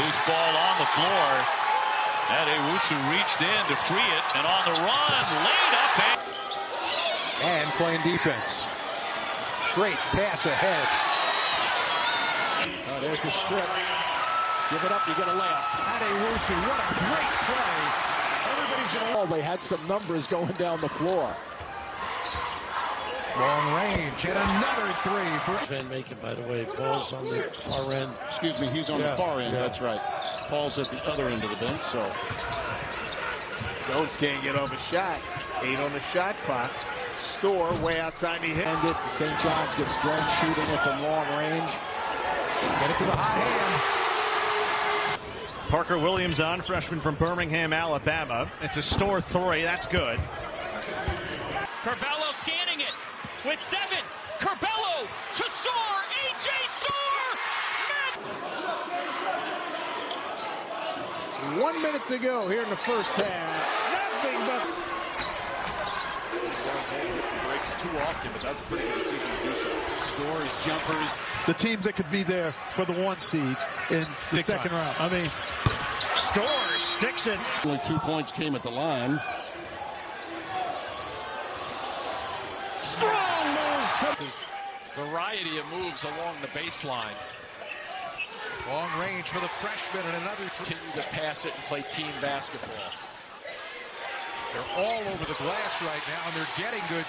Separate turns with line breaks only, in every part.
Loose ball on the floor. Addae-Wusu reached in to free it, and on the run, laid up. And
And playing defense. Great pass ahead. Oh, there's the strip. Give it up, you get a layup. Addae-Wusu, what a great play. Everybody's going to... Oh, they had some numbers going down the floor.
Long range and another three for
Van Macon, by the way. Paul's on the far end.
Excuse me, he's on
Yeah,
the far end.
yeah.
That's right. Paul's at the other end of the bench, so
Jones can't get off a shot. Eight on the shot clock. Storr way outside the hit.
And it, St. John's gets drunk shooting it from long range.
get it to the hot hand.
Parker Williams on, freshman from Birmingham, Alabama. It's a Storr three. That's good.
Curbelo scanning it with seven. Curbelo to Storr. AJ Storr.
One minute to go here in the first half. Nothing but.
Breaks too often, but that's a pretty good decision to do so. Stories, jumpers.
the teams that could be there for the one seeds in the
Big
second
time.
round. I mean,
Storr sticks it.
only two points came at the line.
Move.
There's variety of moves along the baseline.
Long range for the freshman and another three.
Continue to pass it and play team basketball.
They're all over the glass right now, and they're getting good.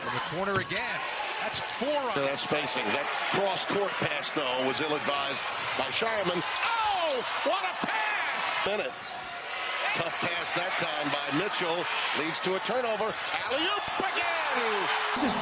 In the corner again. That's four on
That spacing. That cross court pass, though, was ill advised by Shireman. Oh, what a pass! Minute. Tough pass that time by Mitchell. Leads to a turnover. Alley oop again!